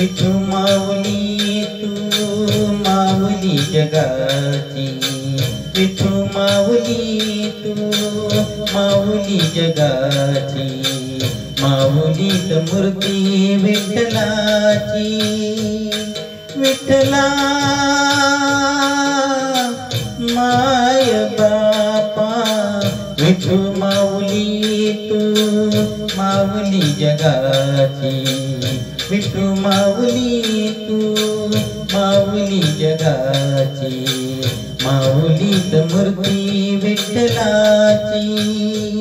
विठू माऊली तू माऊली जगाची. विठू माऊली तू माऊली जगाची. माऊलीत मूर्ती विठ्ठलाची. विठ्ठला माय बापा. विठू माऊली तू माऊली जगाची. विठू माऊली तू माऊली जगाची माऊली मूर्ती विठ्ठलाची.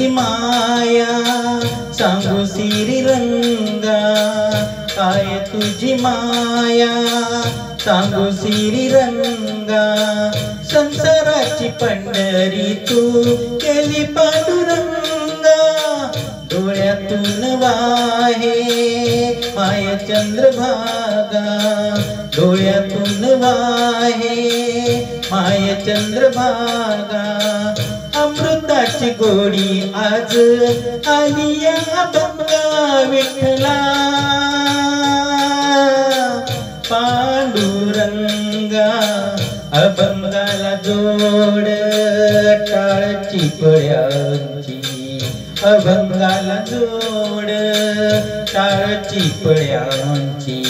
तुझी माया सांगू सिरी रंगा काय तुझी माया? सांगू सिरी रंगा संसाराची पंढरी तू केली पांडुरंगा डोळ्यातून वाहे माय चंद्रभागा डोळ्यातून वाहे माय चंद्रभागा गोडी आज आली या विठला. पांडुरंगा अभंगाला जोड टाळची पळ्यांची. अभंगाला जोड टाळची पळ्यांची.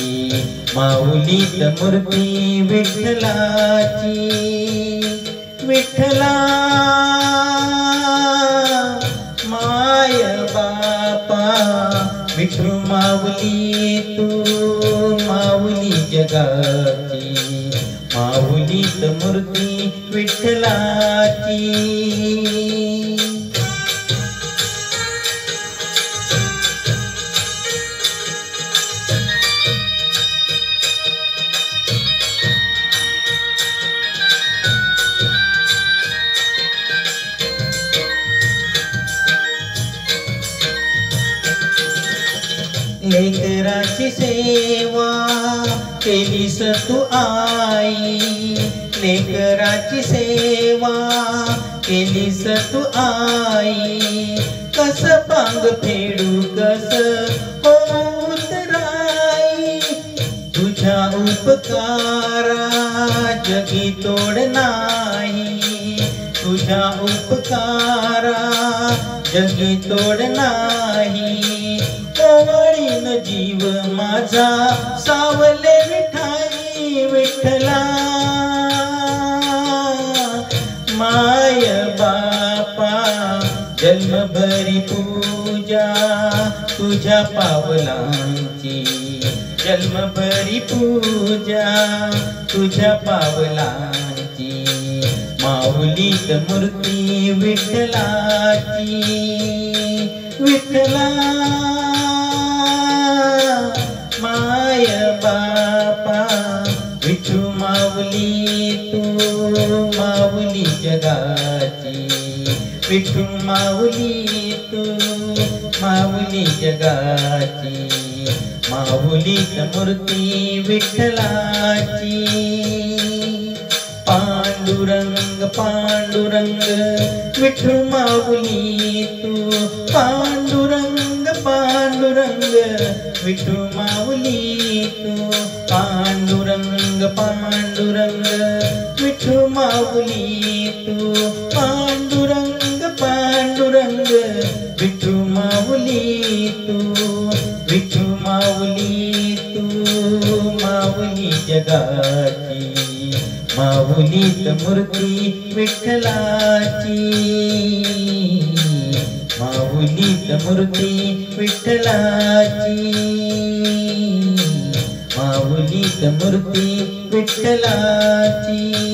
माऊलीत मूर्ती विठ्ठलाची. विठ्ठला माऊली तू माऊली जगाची. माऊलीत मूर्ती विठ्ठलाची. लेकराची सेवा केलीस तू आई. लेकराची सेवा केलीस तू आई. कस पांग फेडू कस होत राई. तुझ्या उपकारा जगी तोड नाही. तुझ्या उपकारा जगी तोड नाही. जीव माझा सावले विठाई विठला. माय बापा जन्मभरी पूजा तुझ्या पावलांची. जन्मभरी पूजा तुझ्या पावलांची. माऊलीत मूर्ती विठलाची विठला माऊली तू माऊली जगाची. विठू माऊली तू माऊली जगाची. माऊली मूर्ती विठ्ठलाची. पांडुरंग पांडुरंग विठू माऊली तू पांडुरंग पांडुरंग विठू माऊली. विठू माऊली तू माऊली जगाची. माऊलीत मूर्ती विठ्ठलाची. माऊलीत मूर्ती विठ्ठलाची. माऊलीत मूर्ती विठ्ठलाची.